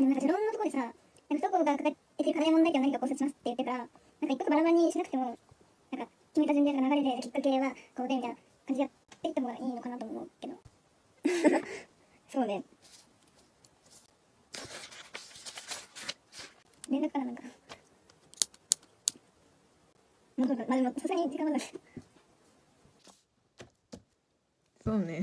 あでもなんか序論のところでさ、なんか不登校が抱えてる課題問題点を何か考察しますって言ってから、なんか一刻バラバラにしなくても、なんか決めた順序とか流れできっかけはこうでみたいな感じでやっていった方がいいのかなと思うけど。そうね。連絡からなんか。まあでもさすがに時間がない。そうね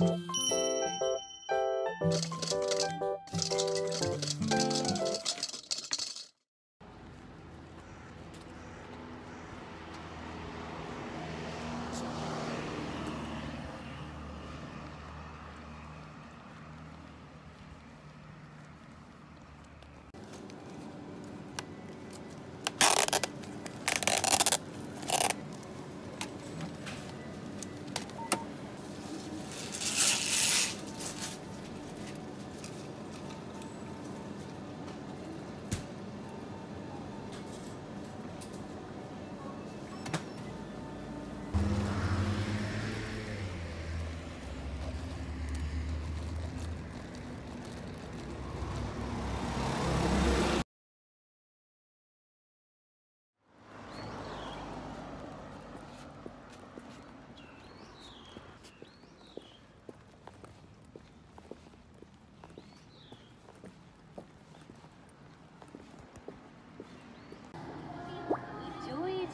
you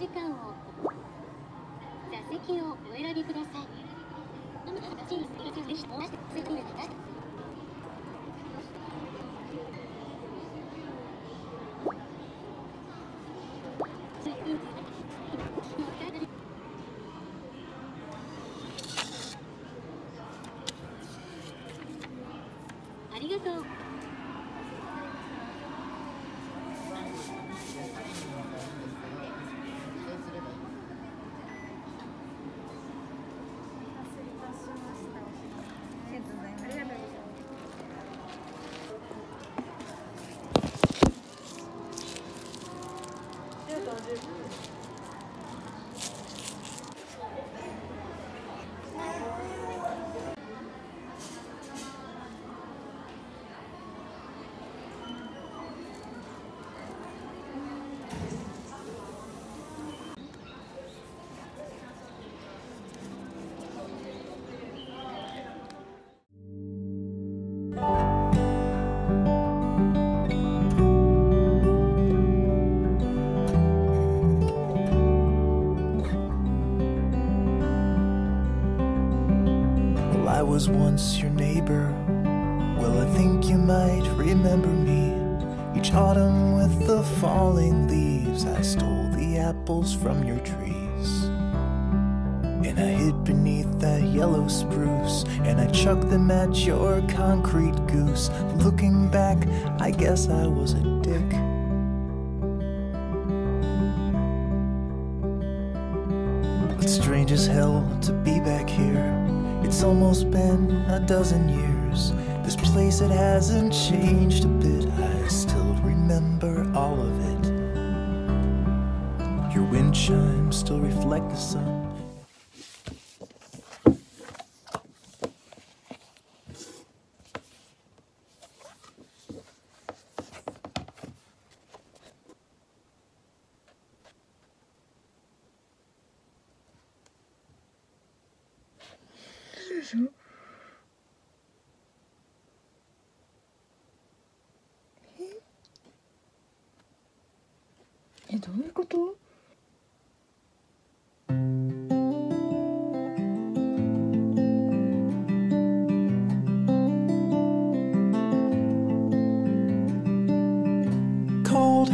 時間を座席をお選びください。ありがとう。Attendez-vous. Was once your neighbor. Well, I think you might remember me. Each autumn with the falling leaves, I stole the apples from your trees. And I hid beneath that yellow spruce, and I chucked them at your concrete goose. Looking back, I guess I was a dick. But strange as hell to be back here. It's almost been a dozen years. This place, it hasn't changed a bit. I still remember all of it. Your wind chimes still reflect the sun. えどういうこと「Cold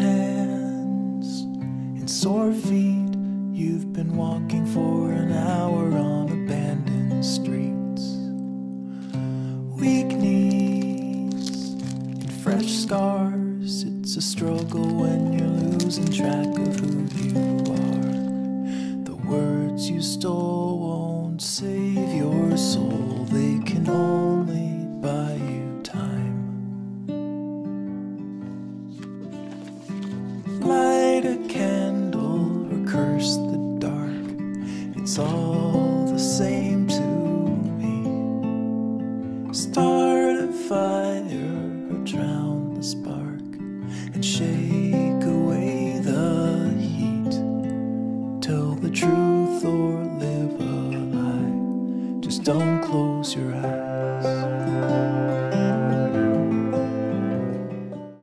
fresh scars. It's a struggle when you're losing track of who you are. The words you stole spark and shake